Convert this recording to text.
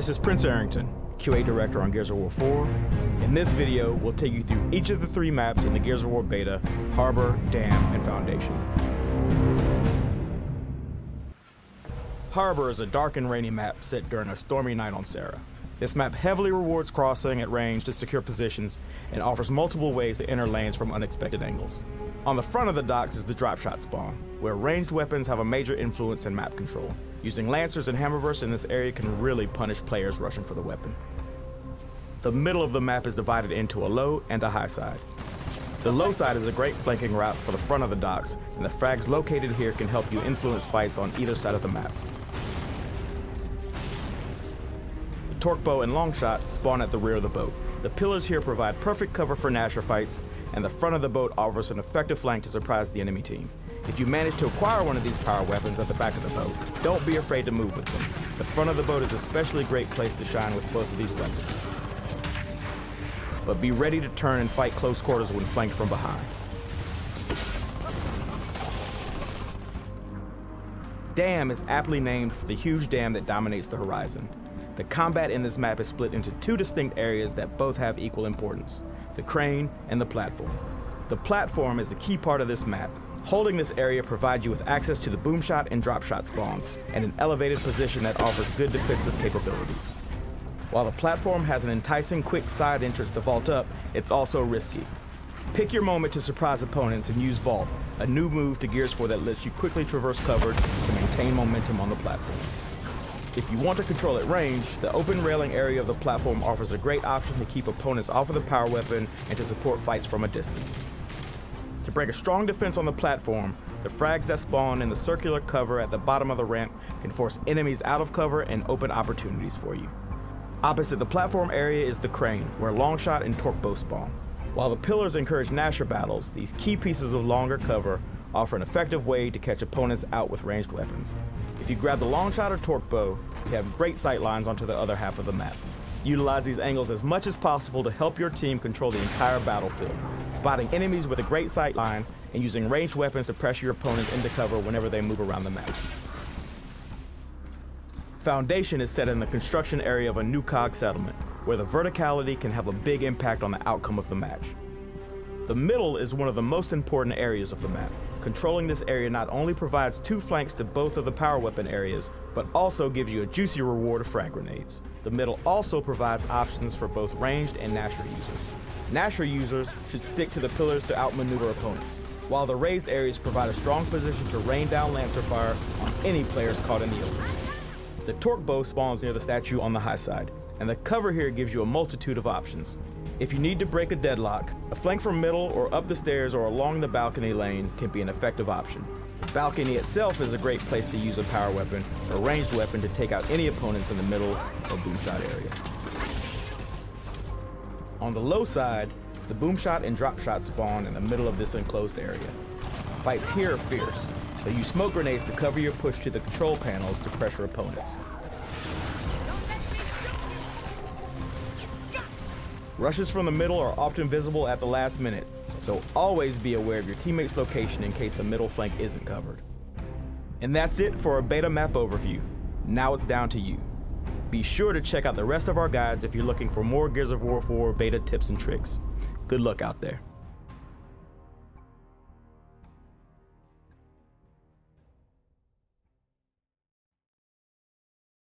This is Prince Arrington, QA Director on Gears of War 4. In this video, we'll take you through each of the three maps in the Gears of War beta, Harbor, Dam, and Foundation. Harbor is a dark and rainy map set during a stormy night on Sera. This map heavily rewards crossing at range to secure positions and offers multiple ways to enter lanes from unexpected angles. On the front of the docks is the drop shot spawn, where ranged weapons have a major influence in map control. Using lancers and hammerbursts in this area can really punish players rushing for the weapon. The middle of the map is divided into a low and a high side. The low side is a great flanking route for the front of the docks, and the frags located here can help you influence fights on either side of the map. Torque bow and long shot spawn at the rear of the boat. The pillars here provide perfect cover for Gnasher fights, and the front of the boat offers an effective flank to surprise the enemy team. If you manage to acquire one of these power weapons at the back of the boat, don't be afraid to move with them. The front of the boat is especially great place to shine with both of these weapons. But be ready to turn and fight close quarters when flanked from behind. Dam is aptly named for the huge dam that dominates the horizon. The combat in this map is split into two distinct areas that both have equal importance, the crane and the platform. The platform is a key part of this map. Holding this area provides you with access to the boom shot and drop shot spawns, and an elevated position that offers good defensive capabilities. While the platform has an enticing quick side entrance to vault up, it's also risky. Pick your moment to surprise opponents and use Vault, a new move to Gears 4 that lets you quickly traverse cover to maintain momentum on the platform. If you want to control at range, the open railing area of the platform offers a great option to keep opponents off of the power weapon and to support fights from a distance. To break a strong defense on the platform, the frags that spawn in the circular cover at the bottom of the ramp can force enemies out of cover and open opportunities for you. Opposite the platform area is the crane, where Longshot and Torque both spawn. While the pillars encourage Gnasher battles, these key pieces of longer cover offer an effective way to catch opponents out with ranged weapons. If you grab the long shot or torque bow, you have great sight lines onto the other half of the map. Utilize these angles as much as possible to help your team control the entire battlefield, spotting enemies with great sight lines and using ranged weapons to pressure your opponents into cover whenever they move around the map. Foundation is set in the construction area of a new cog settlement, where the verticality can have a big impact on the outcome of the match. The middle is one of the most important areas of the map. Controlling this area not only provides two flanks to both of the power weapon areas, but also gives you a juicy reward of frag grenades. The middle also provides options for both ranged and Gnasher users. Gnasher users should stick to the pillars to outmaneuver opponents, while the raised areas provide a strong position to rain down Lancer fire on any players caught in the open. The torque bow spawns near the statue on the high side, and the cover here gives you a multitude of options. If you need to break a deadlock, a flank from middle or up the stairs or along the balcony lane can be an effective option. The balcony itself is a great place to use a power weapon or ranged weapon to take out any opponents in the middle or boom shot area. On the low side, the boom shot and drop shot spawn in the middle of this enclosed area. Fights here are fierce, so use smoke grenades to cover your push to the control panels to pressure opponents. Rushes from the middle are often visible at the last minute, so always be aware of your teammate's location in case the middle flank isn't covered. And that's it for a beta map overview. Now it's down to you. Be sure to check out the rest of our guides if you're looking for more Gears of War 4 beta tips and tricks. Good luck out there.